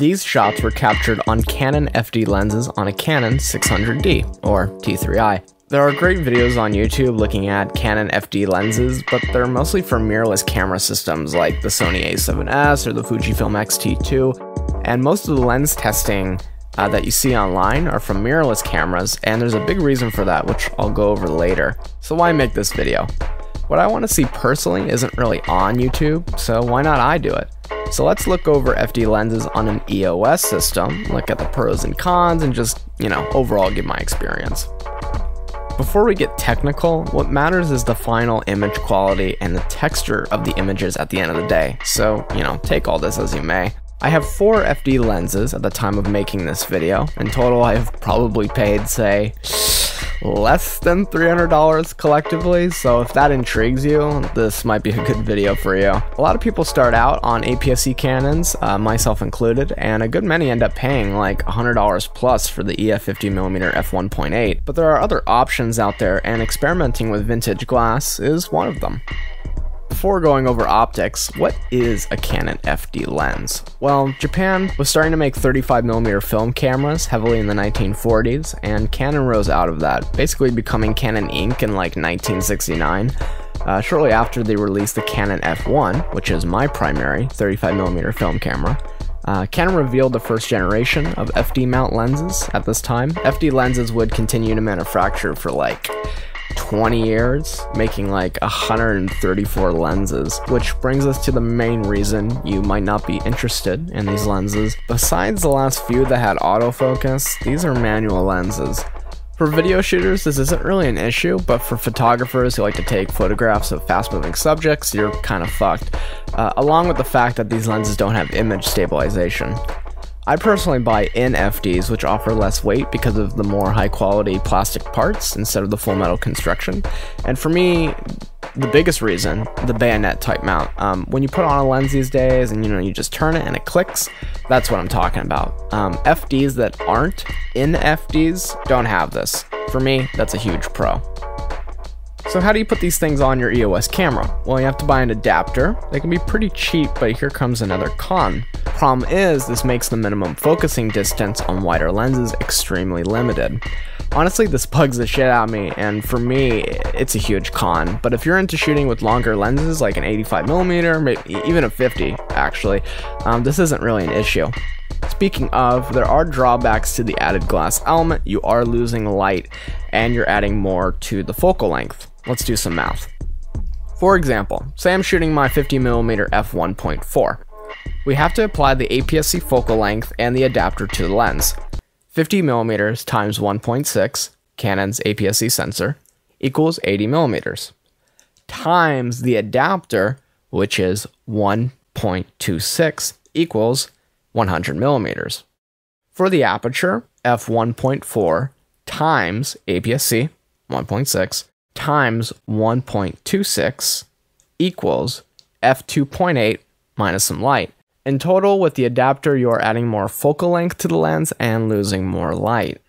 These shots were captured on Canon FD lenses on a Canon 600D, or T3i. There are great videos on YouTube looking at Canon FD lenses, but they're mostly for mirrorless camera systems like the Sony a7S or the Fujifilm X-T2, and most of the lens testing uh, that you see online are from mirrorless cameras, and there's a big reason for that, which I'll go over later. So why make this video? What I want to see personally isn't really on YouTube, so why not I do it? So let's look over FD lenses on an EOS system, look at the pros and cons, and just, you know, overall give my experience. Before we get technical, what matters is the final image quality and the texture of the images at the end of the day. So, you know, take all this as you may. I have four FD lenses at the time of making this video. In total, I've probably paid, say, less than $300 collectively, so if that intrigues you, this might be a good video for you. A lot of people start out on APS-C Canons, uh, myself included, and a good many end up paying like $100 plus for the EF 50mm f1.8, but there are other options out there, and experimenting with vintage glass is one of them. Before going over optics, what is a Canon FD lens? Well, Japan was starting to make 35mm film cameras heavily in the 1940s, and Canon rose out of that, basically becoming Canon Inc. in like 1969. Uh, shortly after they released the Canon F1, which is my primary 35mm film camera. Uh, Canon revealed the first generation of FD mount lenses at this time. FD lenses would continue to manufacture for like 20 years, making like 134 lenses, which brings us to the main reason you might not be interested in these lenses. Besides the last few that had autofocus, these are manual lenses. For video shooters, this isn't really an issue, but for photographers who like to take photographs of fast moving subjects, you're kind of fucked. Uh, along with the fact that these lenses don't have image stabilization. I personally buy nFDs, which offer less weight because of the more high quality plastic parts instead of the full metal construction. And for me, the biggest reason, the bayonet type mount. Um, when you put on a lens these days and you know you just turn it and it clicks, that's what I'm talking about. Um, FDs that aren't nFDs don't have this. For me, that's a huge pro. So how do you put these things on your EOS camera? Well, you have to buy an adapter. They can be pretty cheap, but here comes another con. Problem is, this makes the minimum focusing distance on wider lenses extremely limited. Honestly, this bugs the shit out of me, and for me, it's a huge con. But if you're into shooting with longer lenses, like an 85mm, maybe even a 50, actually, um, this isn't really an issue. Speaking of, there are drawbacks to the added glass element. You are losing light, and you're adding more to the focal length. Let's do some math. For example, say I'm shooting my 50mm f1.4. We have to apply the APS-C focal length and the adapter to the lens. 50mm times 1.6, Canon's APS-C sensor, equals 80mm, times the adapter, which is 1.26, equals 100mm. For the aperture, f1.4 times APS-C, 1.6, times 1.26 equals f2.8 minus some light. In total, with the adapter, you are adding more focal length to the lens and losing more light.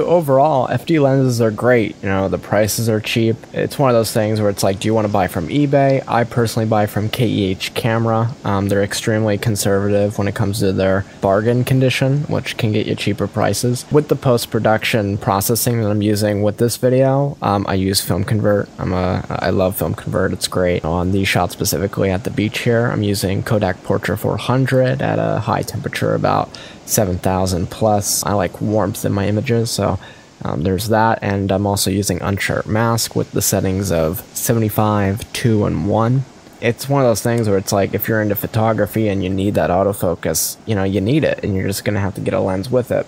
So overall, FD lenses are great. You know, the prices are cheap. It's one of those things where it's like, do you want to buy from eBay? I personally buy from KEH Camera. Um, they're extremely conservative when it comes to their bargain condition, which can get you cheaper prices. With the post-production processing that I'm using with this video, um, I use FilmConvert. I'm a, I love FilmConvert. It's great. On these shots specifically at the beach here, I'm using Kodak Portra 400 at a high temperature, about 7,000 plus. I like warmth in my images, so um, there's that. And I'm also using Unsharp Mask with the settings of 75, 2, and 1. It's one of those things where it's like if you're into photography and you need that autofocus, you know, you need it, and you're just going to have to get a lens with it.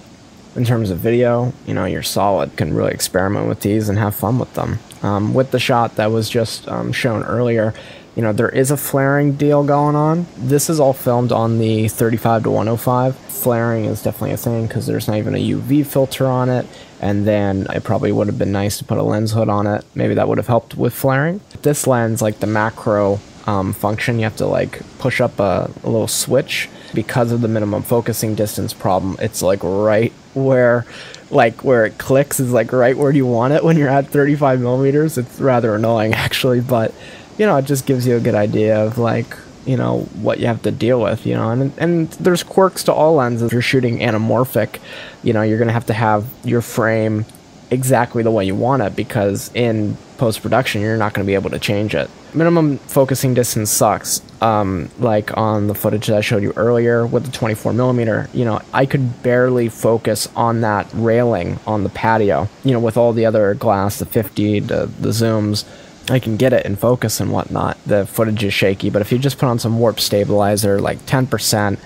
In terms of video, you know, you're solid. Can really experiment with these and have fun with them. Um, with the shot that was just um, shown earlier, you know, there is a flaring deal going on. This is all filmed on the 35 to 105. Flaring is definitely a thing because there's not even a UV filter on it. And then it probably would have been nice to put a lens hood on it. Maybe that would have helped with flaring. This lens, like the macro um, function, you have to like push up a, a little switch because of the minimum focusing distance problem. It's like right where like where it clicks is like right where you want it when you're at 35 millimeters. It's rather annoying actually, but you know, it just gives you a good idea of like, you know, what you have to deal with, you know, and and there's quirks to all lenses. If you're shooting anamorphic, you know, you're gonna have to have your frame exactly the way you want it because in post production you're not going to be able to change it. Minimum focusing distance sucks. Um, like on the footage that I showed you earlier with the 24 millimeter, you know, I could barely focus on that railing on the patio. You know, with all the other glass, the 50, the the zooms I can get it in focus and whatnot. The footage is shaky, but if you just put on some warp stabilizer, like 10%,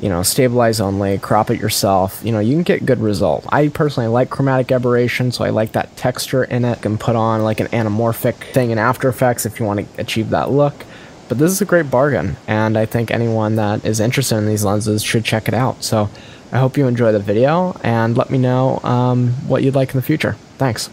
you know, stabilize only, crop it yourself, you know, you can get good results. I personally like chromatic aberration, so I like that texture in it. You can put on like an anamorphic thing in After Effects if you want to achieve that look. But this is a great bargain, and I think anyone that is interested in these lenses should check it out. So I hope you enjoy the video, and let me know um, what you'd like in the future. Thanks.